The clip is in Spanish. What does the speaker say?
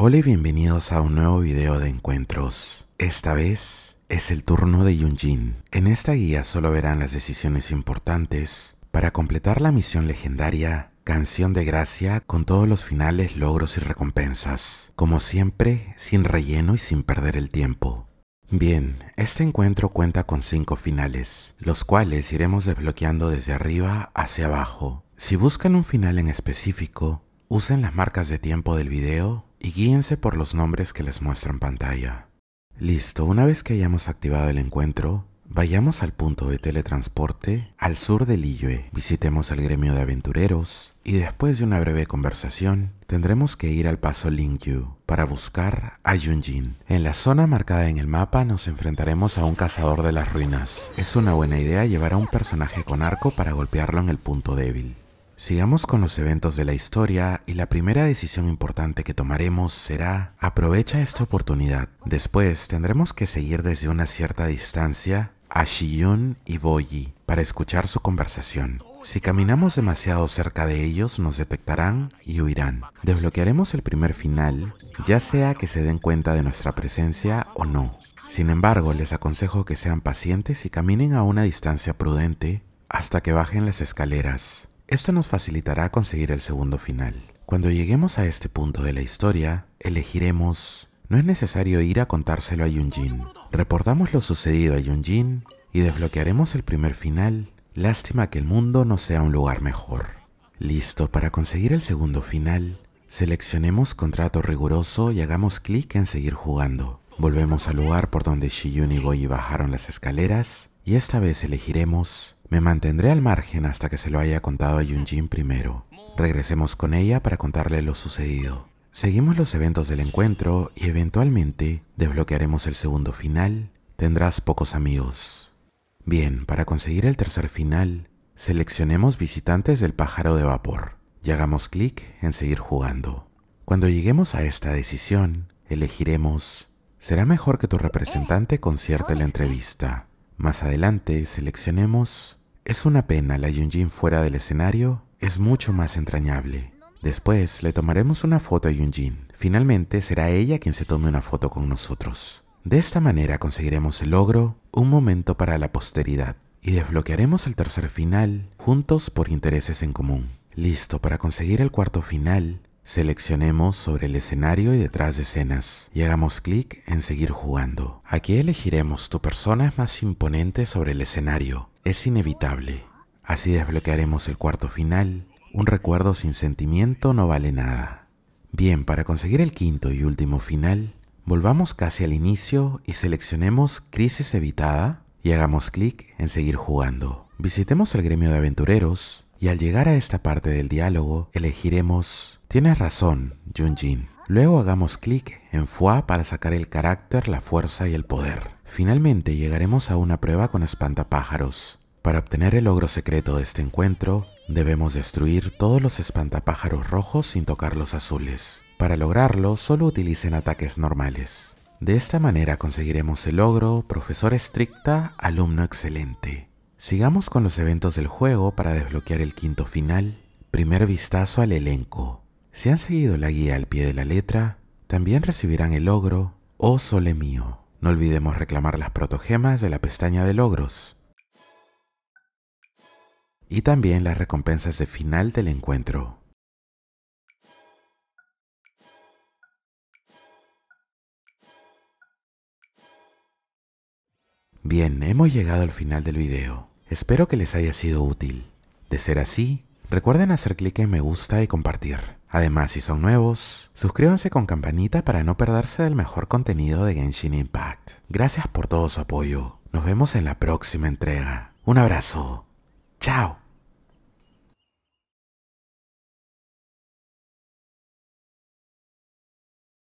Hola y bienvenidos a un nuevo video de encuentros. Esta vez es el turno de Yunjin. En esta guía solo verán las decisiones importantes para completar la misión legendaria Canción de Gracia con todos los finales, logros y recompensas. Como siempre, sin relleno y sin perder el tiempo. Bien, este encuentro cuenta con 5 finales, los cuales iremos desbloqueando desde arriba hacia abajo. Si buscan un final en específico, usen las marcas de tiempo del video y guíense por los nombres que les muestra en pantalla. Listo, una vez que hayamos activado el encuentro, vayamos al punto de teletransporte al sur de Liyue, visitemos el gremio de aventureros y después de una breve conversación tendremos que ir al paso Lingyu para buscar a Yunjin. En la zona marcada en el mapa nos enfrentaremos a un cazador de las ruinas. Es una buena idea llevar a un personaje con arco para golpearlo en el punto débil. Sigamos con los eventos de la historia y la primera decisión importante que tomaremos será aprovecha esta oportunidad. Después tendremos que seguir desde una cierta distancia a Shiyun y Boyi para escuchar su conversación. Si caminamos demasiado cerca de ellos nos detectarán y huirán. Desbloquearemos el primer final, ya sea que se den cuenta de nuestra presencia o no. Sin embargo, les aconsejo que sean pacientes y caminen a una distancia prudente hasta que bajen las escaleras. Esto nos facilitará conseguir el segundo final. Cuando lleguemos a este punto de la historia, elegiremos... No es necesario ir a contárselo a Yunjin. Reportamos lo sucedido a Yunjin y desbloquearemos el primer final. Lástima que el mundo no sea un lugar mejor. Listo, para conseguir el segundo final, seleccionemos contrato riguroso y hagamos clic en seguir jugando. Volvemos al lugar por donde Shiyun y Boyi bajaron las escaleras y esta vez elegiremos me mantendré al margen hasta que se lo haya contado a Yunjin primero. Regresemos con ella para contarle lo sucedido. Seguimos los eventos del encuentro y eventualmente desbloquearemos el segundo final. Tendrás pocos amigos. Bien, para conseguir el tercer final, seleccionemos visitantes del pájaro de vapor y hagamos clic en seguir jugando. Cuando lleguemos a esta decisión, elegiremos, será mejor que tu representante concierte la entrevista. Más adelante seleccionemos es una pena, la Yunjin fuera del escenario es mucho más entrañable. Después le tomaremos una foto a Yunjin. Finalmente será ella quien se tome una foto con nosotros. De esta manera conseguiremos el logro, un momento para la posteridad, y desbloquearemos el tercer final juntos por intereses en común. Listo, para conseguir el cuarto final, seleccionemos sobre el escenario y detrás de escenas y hagamos clic en seguir jugando. Aquí elegiremos tu persona más imponente sobre el escenario es inevitable. Así desbloquearemos el cuarto final. Un recuerdo sin sentimiento no vale nada. Bien, para conseguir el quinto y último final, volvamos casi al inicio y seleccionemos Crisis Evitada y hagamos clic en Seguir jugando. Visitemos el gremio de aventureros y al llegar a esta parte del diálogo elegiremos Tienes razón, Junjin. Luego hagamos clic en FUA para sacar el carácter, la fuerza y el poder. Finalmente llegaremos a una prueba con espantapájaros. Para obtener el logro secreto de este encuentro, debemos destruir todos los espantapájaros rojos sin tocar los azules. Para lograrlo, solo utilicen ataques normales. De esta manera conseguiremos el logro Profesor Estricta, Alumno Excelente. Sigamos con los eventos del juego para desbloquear el quinto final. Primer vistazo al elenco. Si han seguido la guía al pie de la letra, también recibirán el logro Oh Sole Mío. No olvidemos reclamar las protogemas de la pestaña de logros. Y también las recompensas de final del encuentro. Bien, hemos llegado al final del video. Espero que les haya sido útil. De ser así, recuerden hacer clic en me gusta y compartir. Además, si son nuevos, suscríbanse con campanita para no perderse del mejor contenido de Genshin Impact. Gracias por todo su apoyo. Nos vemos en la próxima entrega. Un abrazo. Chao.